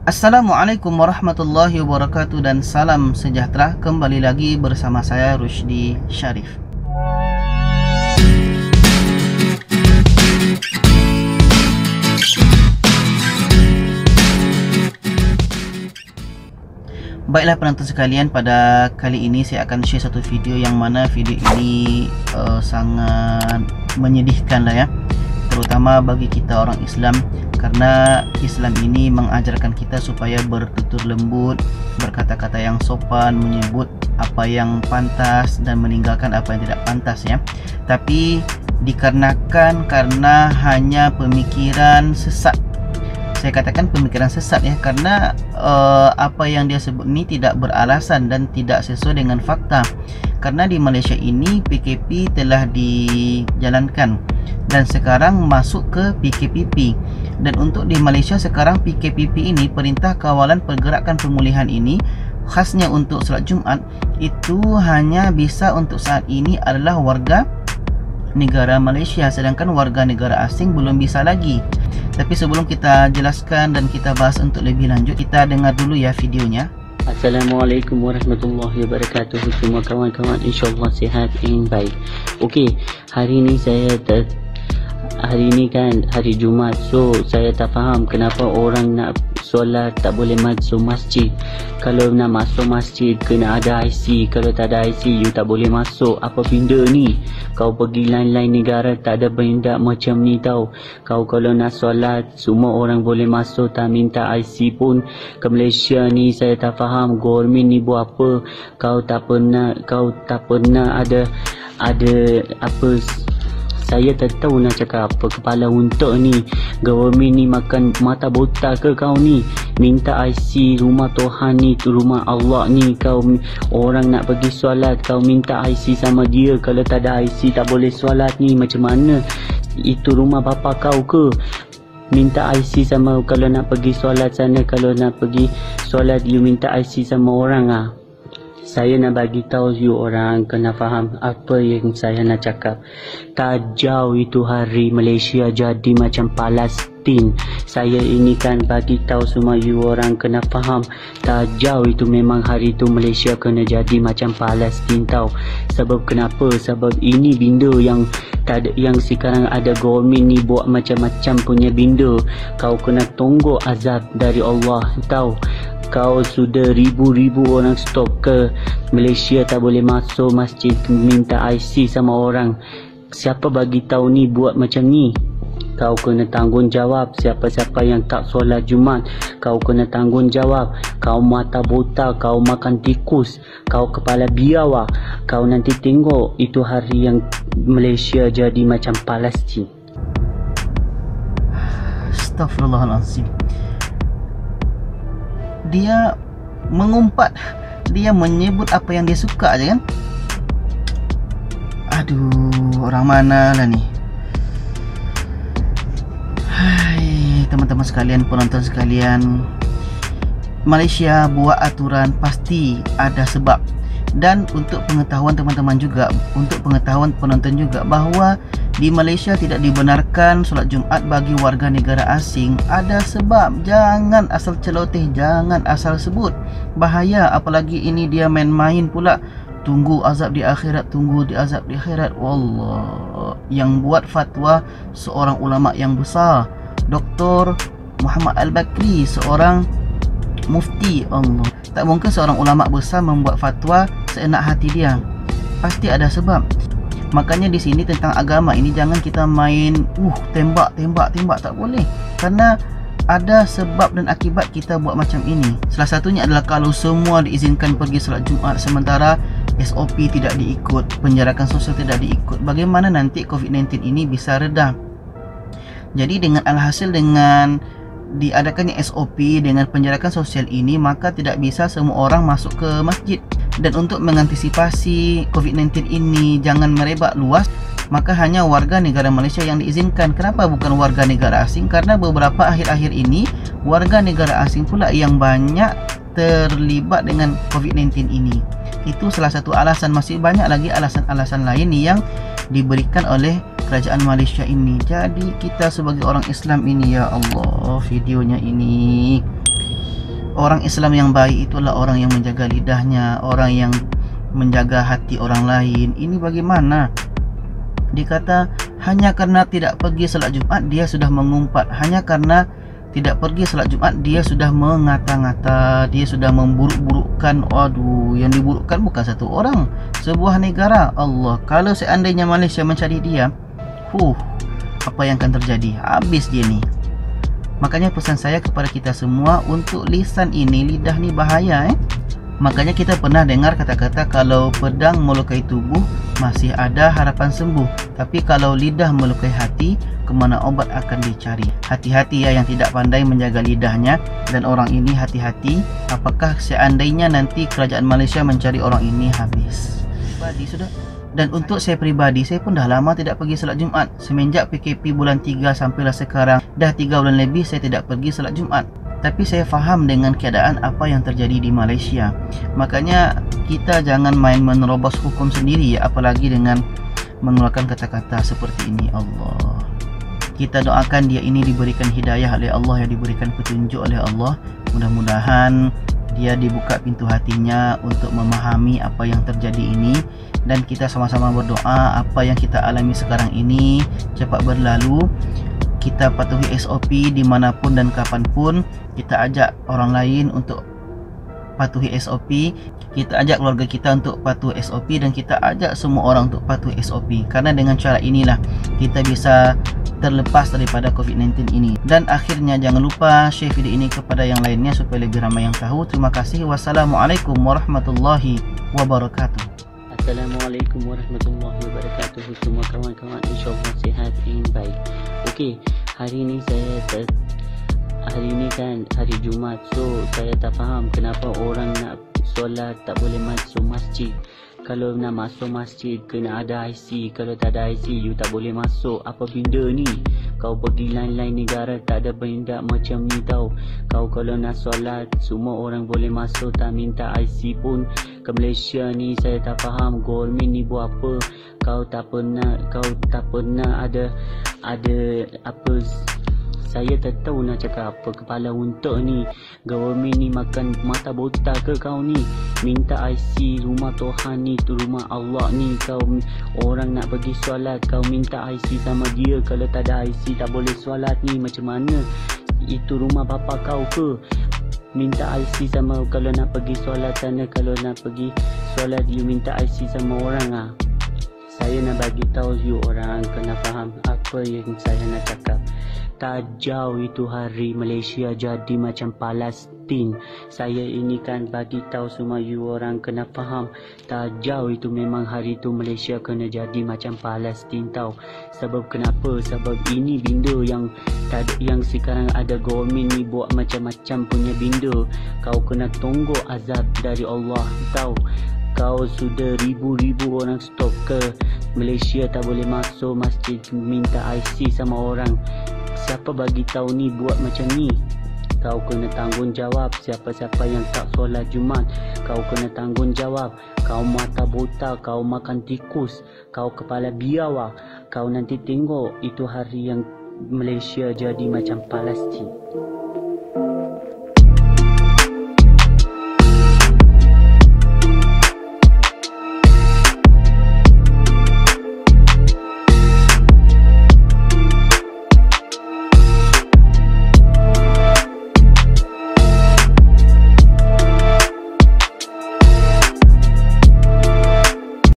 Assalamualaikum warahmatullahi wabarakatuh dan salam sejahtera kembali lagi bersama saya Rushdi Sharif. Baiklah penonton sekalian, pada kali ini saya akan share satu video yang mana video ini uh, sangat menyedihkan lah ya Terutama bagi kita orang Islam Karena Islam ini mengajarkan kita supaya bertutur lembut Berkata-kata yang sopan, menyebut apa yang pantas dan meninggalkan apa yang tidak pantas ya. Tapi dikarenakan karena hanya pemikiran sesat. Saya katakan pemikiran sesat ya karena uh, apa yang dia sebut ini tidak beralasan dan tidak sesuai dengan fakta. Karena di Malaysia ini PKP telah dijalankan dan sekarang masuk ke PKPP dan untuk di Malaysia sekarang PKPP ini Perintah Kawalan Pergerakan Pemulihan ini khasnya untuk solat Jumaat itu hanya bisa untuk saat ini adalah warga negara Malaysia. Sedangkan warga negara asing belum bisa lagi. Tapi sebelum kita jelaskan dan kita bahas untuk lebih lanjut, kita dengar dulu ya videonya. Assalamualaikum warahmatullahi wabarakatuh. Semua kawan-kawan insyaAllah sihat dan baik. Okey, hari ini saya ter Hari ini kan hari Jumaat. So saya tak faham kenapa orang nak solat tak boleh masuk masjid. Kalau nak masuk masjid kena ada IC Kalau tak ada IC you tak boleh masuk. Apa benda ni? Kau pergi lain-lain negara tak ada benda macam ni tau. Kau kalau nak solat semua orang boleh masuk tak minta IC pun. Ke Malaysia ni saya tak faham Government ni buat apa. Kau tak pernah Kau tak pernah ada ada apa saya tak tahu nak cakap apa. Kepala untuk ni government ni makan mata botak ke kau ni? Minta IC rumah Tuhan ni tu rumah Allah ni. Kau orang nak pergi solat kau minta IC sama dia. Kalau tak ada IC tak boleh solat ni. Macam mana? Itu rumah bapa kau ke? Minta IC sama kalau nak pergi solat sana kalau nak pergi solat you minta IC sama orang ah saya nak bagi tahu you orang kena faham apa yang saya nak cakap. Tak jauh itu hari Malaysia jadi macam Palestin. Saya ini kan bagi tahu semua you orang kena faham. Tak jauh itu memang hari itu Malaysia kena jadi macam Palestin tahu. Sebab kenapa? Sebab ini binda yang yang sekarang ada government ni buat macam-macam punya binda. Kau kena tunggu azab dari Allah tahu kau sudah ribu-ribu orang stop ke? Malaysia tak boleh masuk masjid minta IC sama orang. Siapa bagi tahu ni buat macam ni? Kau kena tanggungjawab. Siapa-siapa yang tak solat Jumat kau kena tanggungjawab. Kau mata buta kau makan tikus kau kepala biawa kau nanti tengok itu hari yang Malaysia jadi macam Palestin. Astaghfirullahalazim dia mengumpat dia menyebut apa yang dia suka aja kan? Aduh orang mana lah ni? Hai teman-teman sekalian penonton sekalian. Malaysia buat aturan pasti ada sebab dan untuk pengetahuan teman-teman juga untuk pengetahuan penonton juga bahawa di Malaysia tidak dibenarkan solat Jumaat bagi warga negara asing. Ada sebab jangan asal celoteh jangan asal sebut. Bahaya apalagi ini dia main-main pula. Tunggu azab di akhirat tunggu di azab di akhirat. Wallah yang buat fatwa seorang ulama yang besar. Dr. Muhammad Al-Bakri seorang mufti. Allah. Tak mungkin seorang ulama besar membuat fatwa seenak hati dia pasti ada sebab Makanya di sini tentang agama ini jangan kita main uh tembak tembak tembak tak boleh. Karena ada sebab dan akibat kita buat macam ini. Salah satunya adalah kalau semua diizinkan pergi solat Jumaat sementara SOP tidak diikut, penjarakan sosial tidak diikut. Bagaimana nanti COVID-19 ini bisa reda? Jadi dengan alhasil dengan diadakannya SOP dengan penjarakan sosial ini maka tidak bisa semua orang masuk ke masjid dan untuk mengantisipasi COVID-19 ini jangan merebak luas maka hanya warga negara Malaysia yang diizinkan. Kenapa bukan warga negara asing? Karena beberapa akhir-akhir ini warga negara asing pula yang banyak terlibat dengan COVID-19 ini. Itu salah satu alasan. Masih banyak lagi alasan-alasan lain yang diberikan oleh kerajaan Malaysia ini. Jadi kita sebagai orang Islam ini ya Allah videonya ini orang Islam yang baik itulah orang yang menjaga lidahnya, orang yang menjaga hati orang lain. Ini bagaimana? Dikata hanya karena tidak pergi salat Jumat dia sudah mengumpat. Hanya karena tidak pergi salat Jumat dia sudah mengata-ngata, dia sudah memburuk-burukkan. Aduh, yang diburukkan bukan satu orang, sebuah negara. Allah, kalau seandainya Malaysia mencari dia, huh, apa yang akan terjadi? Habis dia ni. Makanya pesan saya kepada kita semua untuk lisan ini, lidah ni bahaya eh. Makanya kita pernah dengar kata-kata kalau pedang melukai tubuh masih ada harapan sembuh. Tapi kalau lidah melukai hati, kemana obat akan dicari? Hati-hati ya yang tidak pandai menjaga lidahnya dan orang ini hati-hati. Apakah seandainya nanti kerajaan Malaysia mencari orang ini habis? Badi sudah. Dan untuk saya pribadi, saya pun dah lama tidak pergi salat Jumat. Semenjak PKP bulan 3 sampailah sekarang, dah 3 bulan lebih saya tidak pergi salat Jumat tapi saya faham dengan keadaan apa yang terjadi di Malaysia. Makanya kita jangan main menerobos hukum sendiri ya, apalagi dengan mengeluarkan kata-kata seperti ini Allah. Kita doakan dia ini diberikan hidayah oleh Allah yang diberikan petunjuk oleh Allah. Mudah-mudahan dia dibuka pintu hatinya untuk memahami apa yang terjadi ini. Dan kita sama-sama berdoa apa yang kita alami sekarang ini cepat berlalu. Kita patuhi SOP dimanapun dan kapanpun. Kita ajak orang lain untuk patuhi SOP kita ajak keluarga kita untuk patuhi SOP dan kita ajak semua orang untuk patuhi SOP karena dengan cara inilah kita bisa terlepas daripada COVID-19 ini. Dan akhirnya jangan lupa share video ini kepada yang lainnya supaya lebih ramai yang tahu. Terima kasih. Wassalamualaikum warahmatullahi wabarakatuh. Assalamualaikum warahmatullahi wabarakatuh. Semua kawan-kawan insyaAllah sihat dan baik. Okey, hari ni saya ter hari ni kan hari Jumat so saya tak faham kenapa orang nak solat tak boleh masuk masjid. Kalau nak masuk masjid kena ada IC, kalau tak ada IC you tak boleh masuk. Apa benda ni? Kau pergi lain-lain negara tak ada benda macam ni tau. Kau kalau nak solat semua orang boleh masuk tak minta IC pun ke Malaysia ni saya tak faham government ni buat apa. Kau tak pernah kau tak pernah ada ada apa saya tak tahu nak cakap apa kepala untuk ni. Government ni makan mata botak ke kau ni? Minta IC rumah Tuhan ni tu rumah Allah ni. Kau orang nak pergi solat kau minta IC sama dia. Kalau tak ada IC tak boleh solat ni. Macam mana? Itu rumah bapa kau ke? Minta IC sama kalau nak pergi solat sana kalau nak pergi solat you minta IC sama orang ah. Saya nak bagi tahu you orang kena faham apa yang saya nak cakap tak jauh itu hari Malaysia jadi macam Palestin. Saya ini kan bagi tahu semua you orang kena faham. Tak jauh itu memang hari itu Malaysia kena jadi macam Palestin tahu sebab kenapa? Sebab ini bindu yang yang sekarang ada government ni buat macam-macam punya bindu kau kena tunggu azab dari Allah tahu kau sudah ribu-ribu orang stop ke? Malaysia tak boleh masuk masjid minta IC sama orang siapa bagi tahu ni buat macam ni? Kau kena tanggungjawab. Siapa-siapa yang tak solat Jumat kau kena tanggungjawab. Kau mata buta kau makan tikus kau kepala biawa kau nanti tengok itu hari yang Malaysia jadi macam Palestin